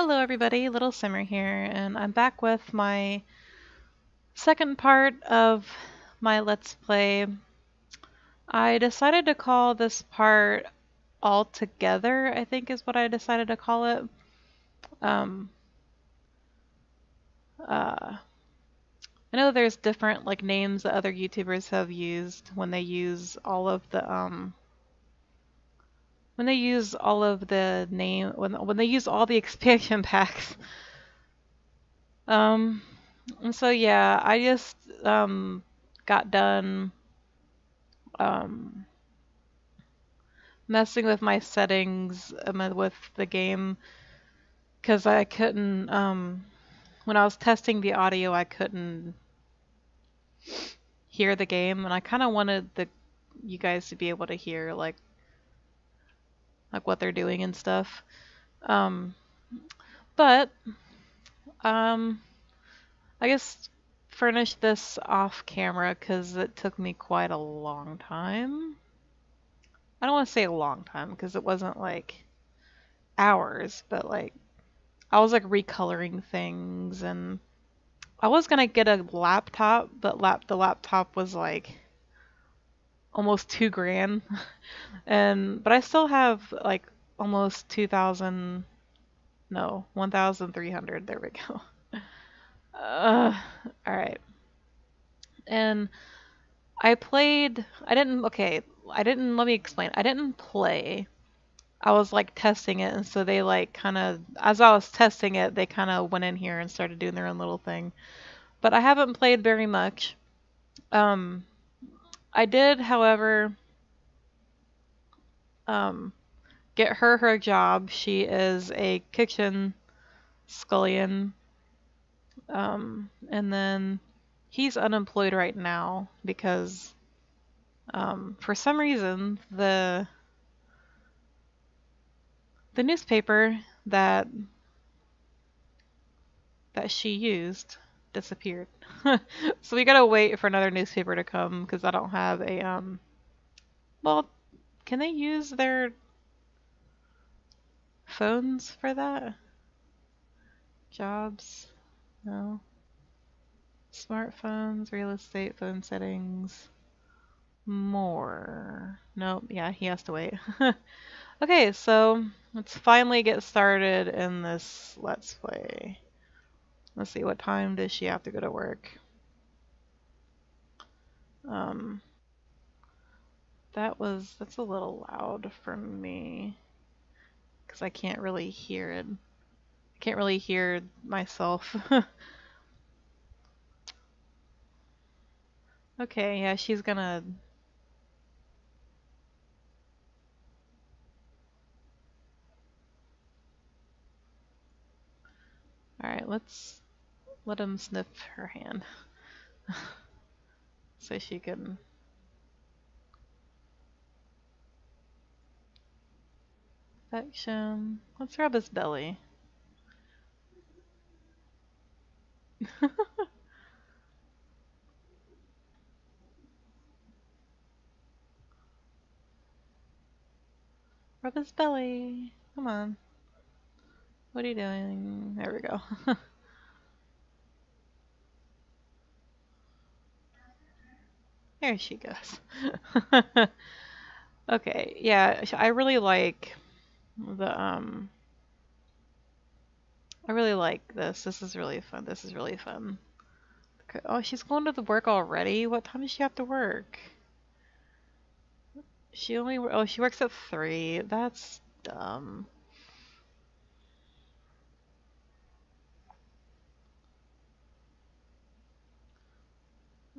Hello everybody, Little Simmer here, and I'm back with my second part of my Let's Play. I decided to call this part All Together, I think is what I decided to call it. Um, uh, I know there's different like names that other YouTubers have used when they use all of the um, when they use all of the name when when they use all the expansion packs. Um, and so yeah, I just um got done um messing with my settings um, with the game because I couldn't um when I was testing the audio I couldn't hear the game and I kind of wanted the you guys to be able to hear like like what they're doing and stuff. Um, but um, I guess furnish this off camera because it took me quite a long time. I don't want to say a long time because it wasn't like hours, but like I was like recoloring things and I was gonna get a laptop, but lap the laptop was like almost two grand, and but I still have like almost two thousand, no, one thousand three hundred. There we go. Uh, all right, and I played. I didn't. Okay, I didn't. Let me explain. I didn't play. I was like testing it, and so they like kind of, as I was testing it, they kind of went in here and started doing their own little thing. But I haven't played very much. Um, I did, however, um, get her her job. She is a kitchen scullion. Um, and then he's unemployed right now because um, for some reason the the newspaper that that she used disappeared. so we gotta wait for another newspaper to come because I don't have a um. Well, can they use their phones for that? Jobs? No. Smartphones, real estate, phone settings. More. Nope, yeah, he has to wait. okay, so let's finally get started in this Let's Play. Let's see, what time does she have to go to work? Um, that was, that's a little loud for me because I can't really hear it. I can't really hear myself. okay, yeah, she's gonna Alright, let's let him sniff her hand. so she can... Affection. Let's rub his belly. rub his belly. Come on. What are you doing? There we go. There she goes. okay, yeah, I really like the, um, I really like this. This is really fun. This is really fun. Oh, she's going to the work already? What time does she have to work? She only, oh, she works at 3. That's dumb.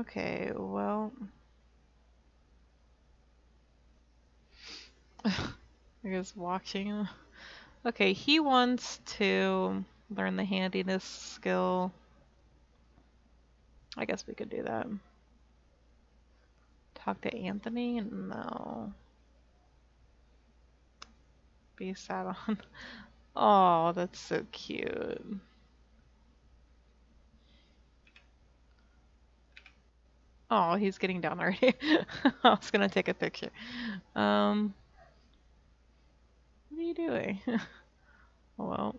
Okay, well... I guess watching. Okay, he wants to learn the handiness skill. I guess we could do that. Talk to Anthony? No. Be sat on. Oh, that's so cute. Oh, he's getting down already. I was gonna take a picture. Um, what are you doing? well,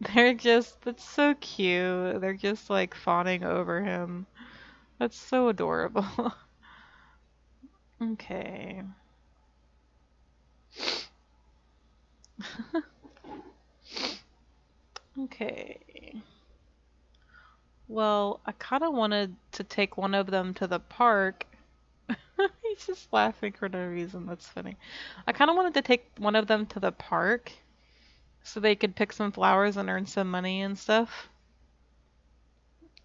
They're just, that's so cute. They're just like fawning over him. That's so adorable. okay. okay. Well, I kind of wanted to take one of them to the park. He's just laughing for no reason. That's funny. I kind of wanted to take one of them to the park so they could pick some flowers and earn some money and stuff.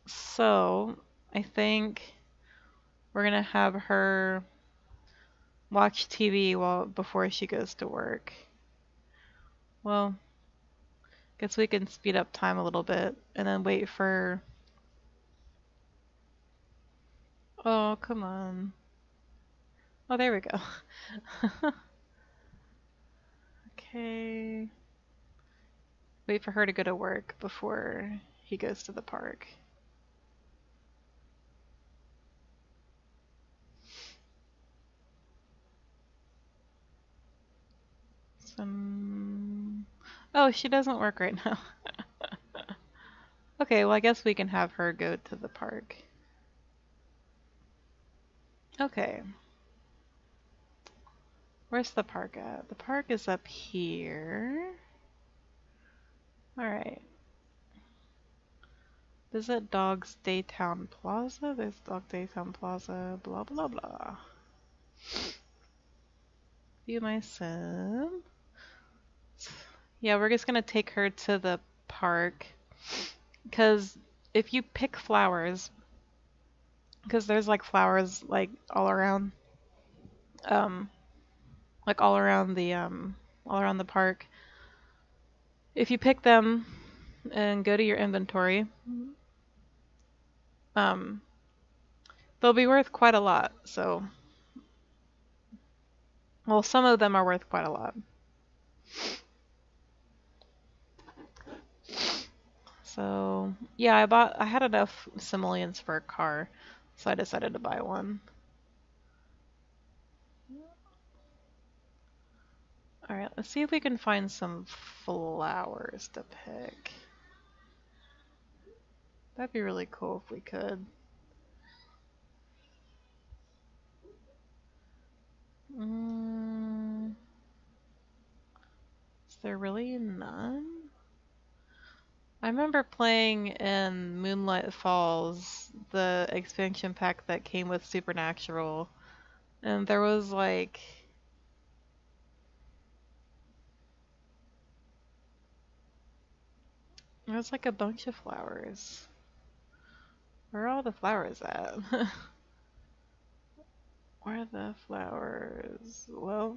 So, I think we're gonna have her watch TV while before she goes to work. Well, guess we can speed up time a little bit and then wait for Oh, come on. Oh, there we go. okay. Wait for her to go to work before he goes to the park. Some... Oh, she doesn't work right now. okay, well I guess we can have her go to the park. Okay. Where's the park at? The park is up here. Alright. Visit Dog's Daytown Plaza. There's Dog Daytown Plaza. Blah blah blah. View my sim. Yeah, we're just gonna take her to the park. Because if you pick flowers, because there's like flowers like all around, um, like all around the um, all around the park. If you pick them and go to your inventory, um, they'll be worth quite a lot. So, well, some of them are worth quite a lot. So, yeah, I bought, I had enough simoleons for a car, so I decided to buy one. Alright, let's see if we can find some flowers to pick. That'd be really cool if we could. Mm. Is there really none? I remember playing in Moonlight Falls, the expansion pack that came with Supernatural, and there was like there was like a bunch of flowers. Where are all the flowers at? Where are the flowers? Well,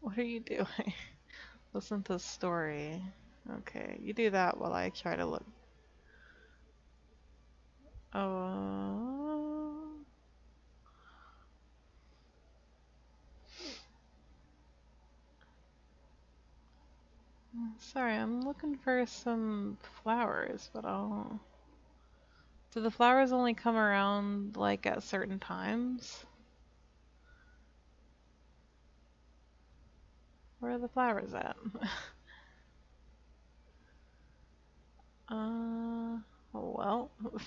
what are you doing? Listen to the story. Okay, you do that while I try to look. Oh. Sorry, I'm looking for some flowers, but I'll... Do the flowers only come around, like, at certain times? Where are the flowers at? uh, well, I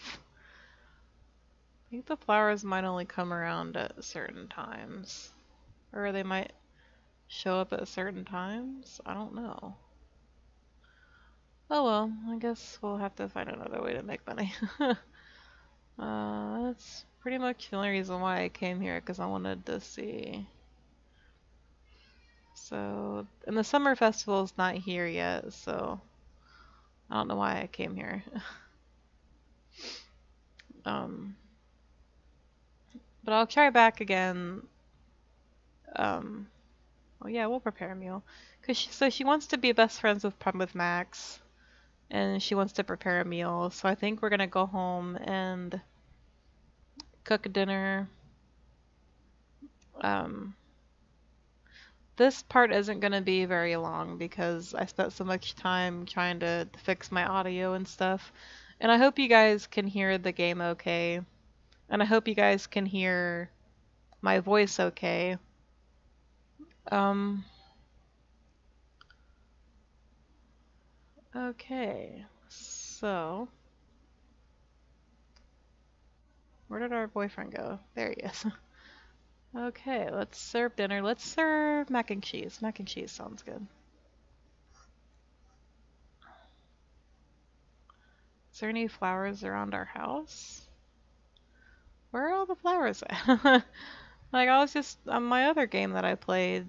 think the flowers might only come around at certain times. Or they might show up at certain times? I don't know. Oh well, I guess we'll have to find another way to make money. uh, that's pretty much the only reason why I came here, because I wanted to see so, and the summer festival is not here yet, so I don't know why I came here. um, but I'll try back again. Um, oh yeah, we'll prepare a meal. Cause she, so she wants to be best friends with with Max, and she wants to prepare a meal. So I think we're gonna go home and cook dinner. Um, this part isn't going to be very long because I spent so much time trying to fix my audio and stuff. And I hope you guys can hear the game okay. And I hope you guys can hear my voice okay. Um, Okay, so where did our boyfriend go? There he is. okay, let's serve dinner. Let's serve mac and cheese. Mac and cheese sounds good. Is there any flowers around our house? Where are all the flowers at? like I was just on my other game that I played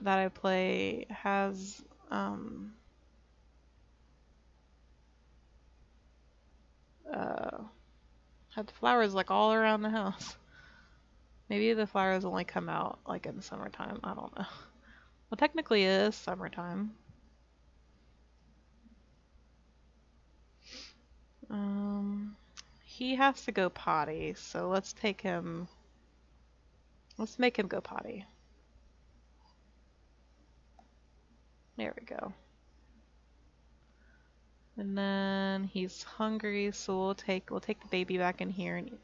that I play has um uh had flowers like all around the house. Maybe the flowers only come out like in summertime. I don't know. Well, technically it is summertime. Um, he has to go potty, so let's take him. Let's make him go potty. There we go. And then he's hungry, so we'll take we'll take the baby back in here and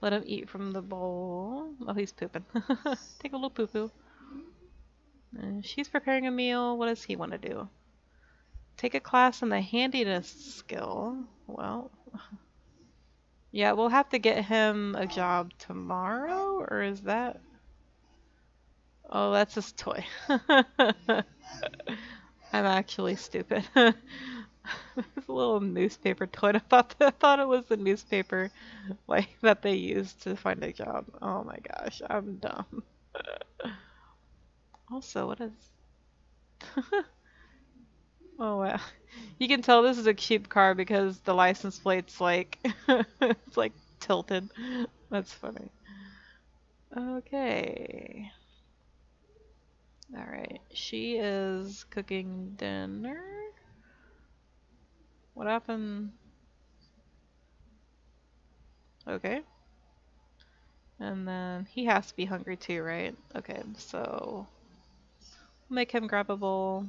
let him eat from the bowl. Oh, he's pooping. take a little poo poo. She's preparing a meal. What does he want to do? Take a class in the handiness skill. Well, yeah, we'll have to get him a job tomorrow, or is that? Oh, that's his toy. I'm actually stupid. a little newspaper toy. I thought I thought it was the newspaper like that they used to find a job. Oh my gosh, I'm dumb. also, what is? oh wow, you can tell this is a cheap car because the license plate's like it's like tilted. That's funny. Okay. Alright, she is cooking dinner. What happened? Okay. And then he has to be hungry too, right? Okay, so make him grab a bowl.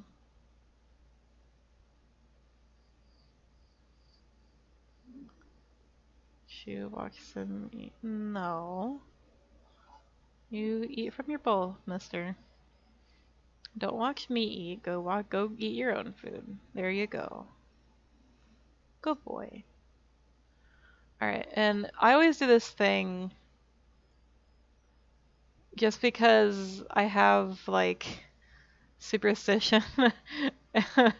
She watches him. No. You eat from your bowl, mister. Don't watch me eat. Go walk, go eat your own food. There you go. Good boy. Alright, and I always do this thing just because I have like superstition. I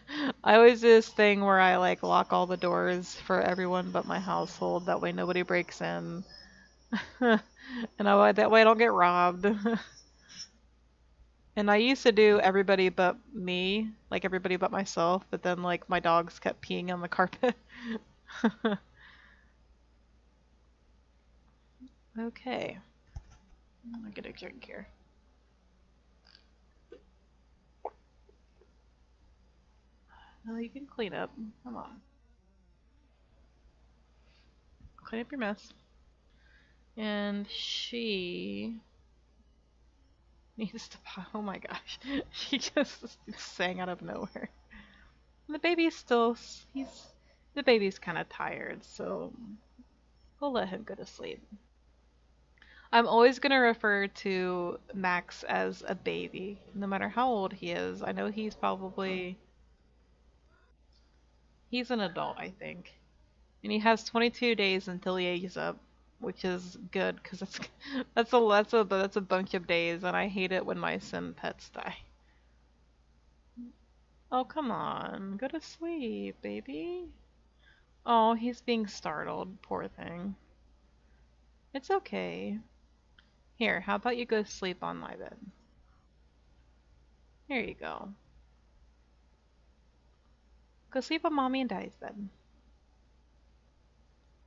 always do this thing where I like lock all the doors for everyone but my household. That way nobody breaks in. and I, that way I don't get robbed. And I used to do everybody but me, like everybody but myself, but then like my dogs kept peeing on the carpet. okay. I'll get a drink here. No, you can clean up. Come on. Clean up your mess. And she needs to pop. Oh my gosh. She just sang out of nowhere. The baby's still, he's, the baby's kind of tired, so we'll let him go to sleep. I'm always going to refer to Max as a baby, no matter how old he is. I know he's probably, he's an adult, I think. And he has 22 days until he ages up which is good because that's that's a that's a that's a bunch of days, and I hate it when my sim pets die. Oh come on, go to sleep, baby. Oh, he's being startled. Poor thing. It's okay. Here, how about you go sleep on my bed? Here you go. Go sleep on mommy and daddy's bed.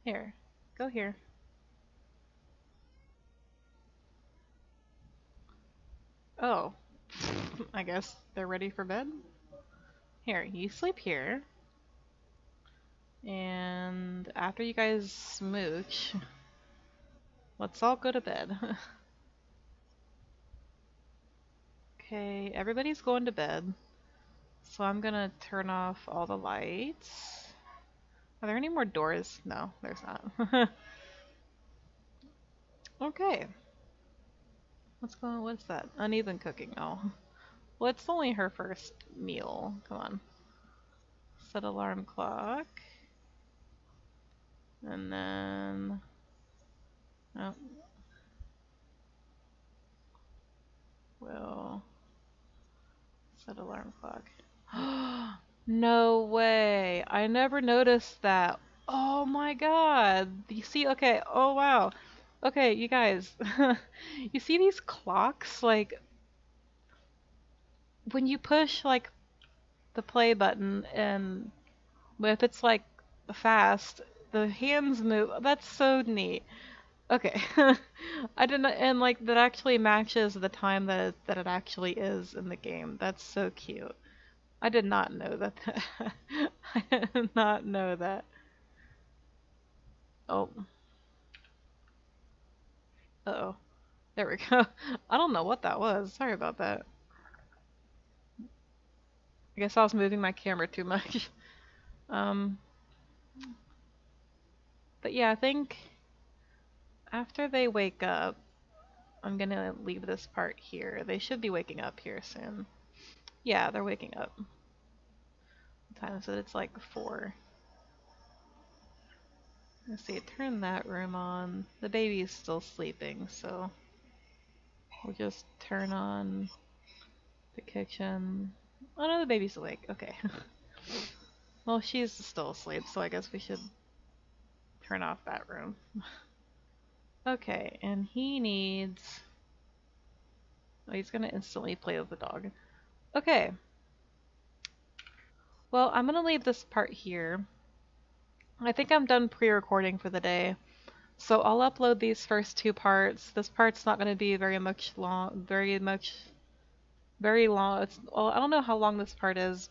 Here, go here. Oh. I guess they're ready for bed? Here, you sleep here. And after you guys smooch, let's all go to bed. okay, everybody's going to bed. So I'm gonna turn off all the lights. Are there any more doors? No, there's not. okay. What's going on? What's that? Uneven cooking. Oh. Well, it's only her first meal. Come on. set alarm clock. And then, oh, will set alarm clock. no way! I never noticed that. Oh my god! You see, okay, oh wow. Okay, you guys, you see these clocks? Like, when you push, like, the play button and if it's, like, fast, the hands move. That's so neat. Okay. I didn't, and like that actually matches the time that it, that it actually is in the game. That's so cute. I did not know that. I did not know that. Oh. Uh oh. There we go. I don't know what that was. Sorry about that. I guess I was moving my camera too much. um. But yeah, I think after they wake up, I'm gonna leave this part here. They should be waking up here soon. Yeah, they're waking up. Time it? It's like four. Let's see, turn that room on. The baby's still sleeping, so we'll just turn on the kitchen. Oh no, the baby's awake. Okay. well, she's still asleep, so I guess we should turn off that room. okay, and he needs... Oh, he's gonna instantly play with the dog. Okay. Well, I'm gonna leave this part here. I think I'm done pre-recording for the day. So I'll upload these first two parts. This part's not gonna be very much long, very much, very long. It's, well, I don't know how long this part is.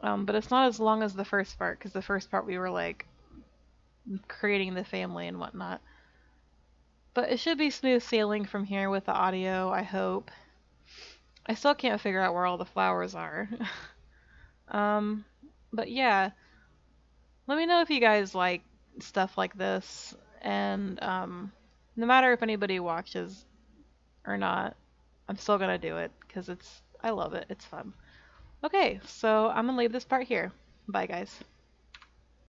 Um, but it's not as long as the first part, because the first part we were like creating the family and whatnot. But it should be smooth sailing from here with the audio, I hope. I still can't figure out where all the flowers are. um, but yeah, let me know if you guys like stuff like this, and um, no matter if anybody watches or not, I'm still gonna do it because it's I love it. It's fun. Okay, so I'm gonna leave this part here. Bye, guys.